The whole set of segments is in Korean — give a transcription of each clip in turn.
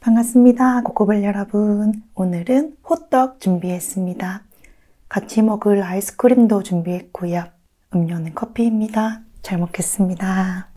반갑습니다. 코코벨 여러분. 오늘은 호떡 준비했습니다. 같이 먹을 아이스크림도 준비했고요. 음료는 커피입니다. 잘 먹겠습니다.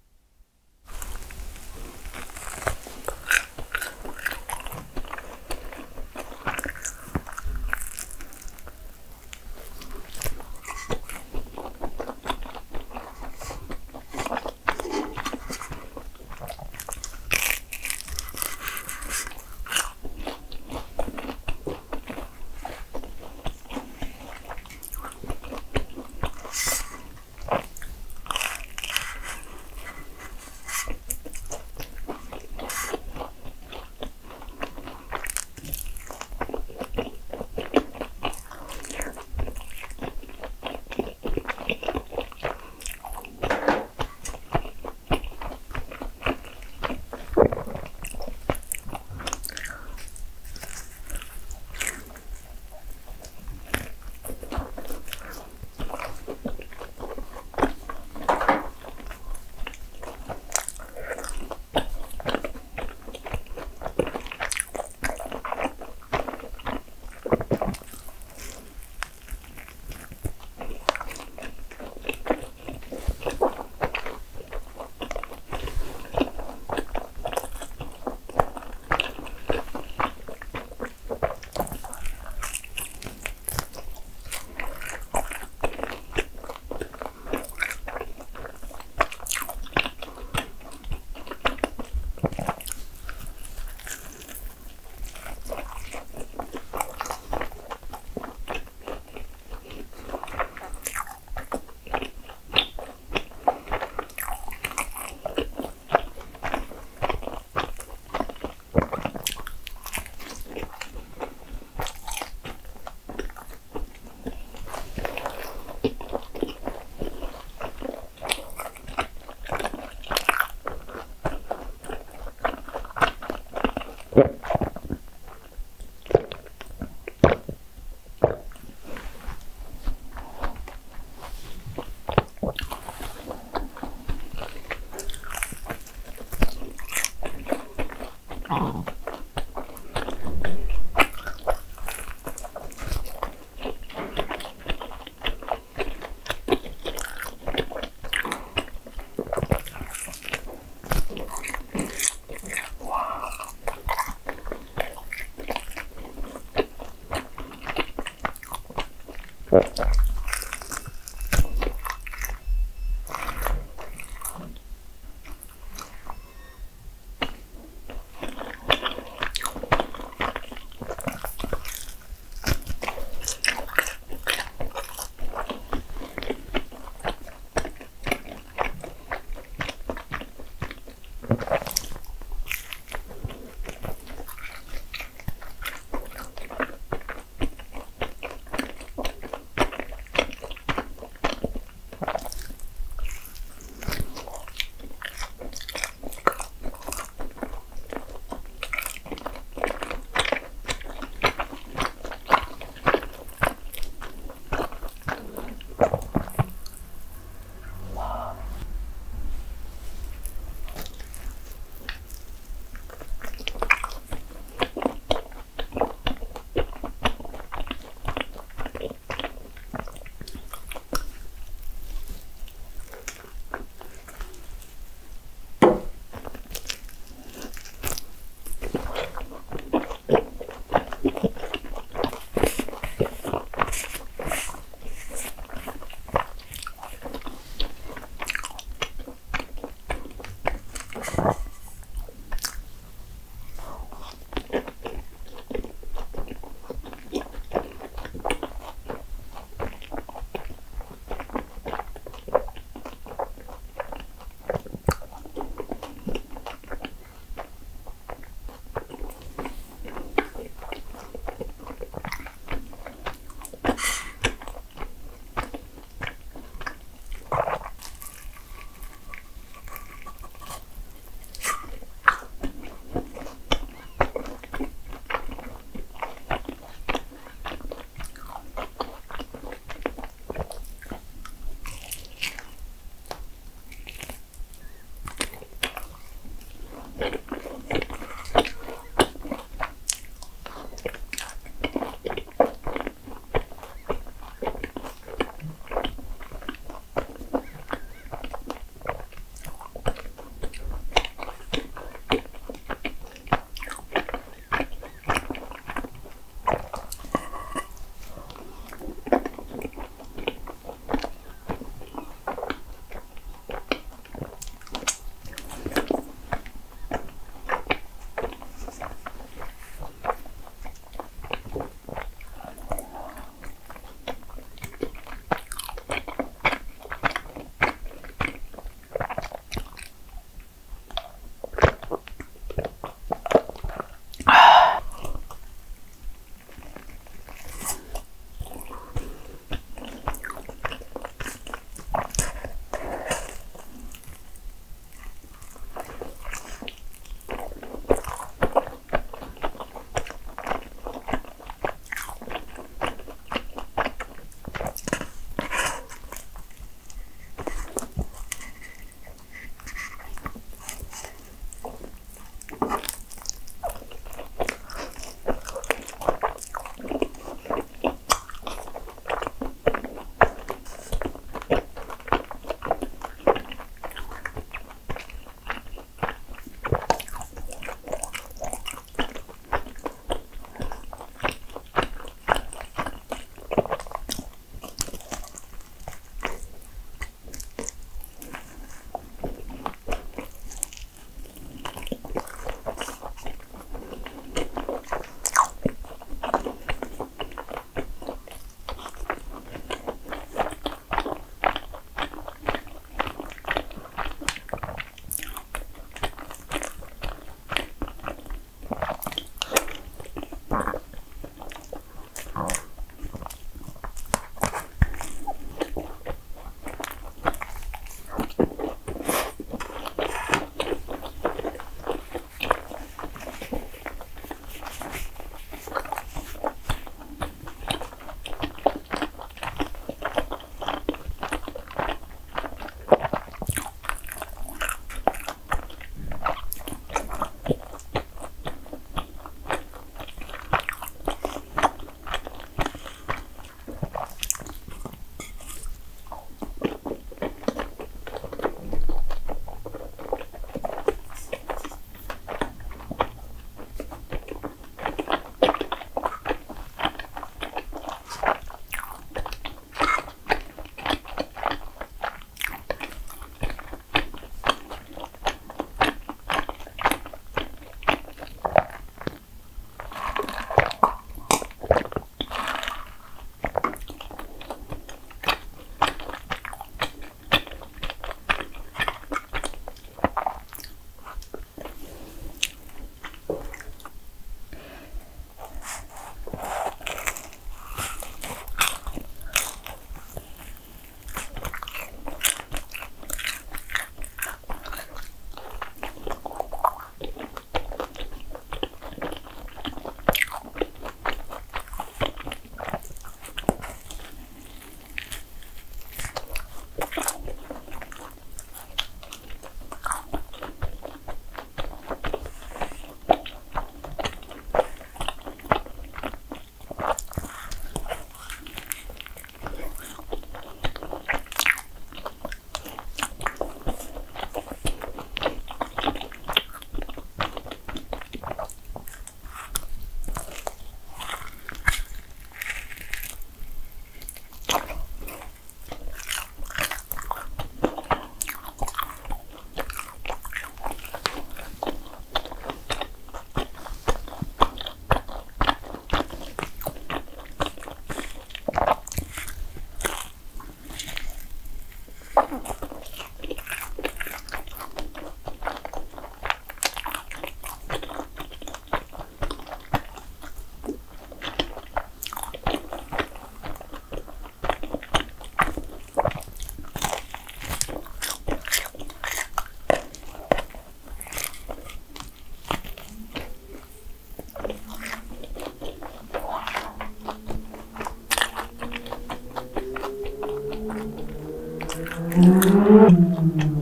mm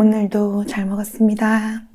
오늘도 잘 먹었습니다.